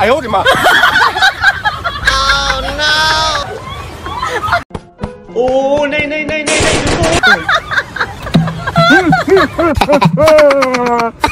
哎呦我的妈！哦、oh, no！那那那那那！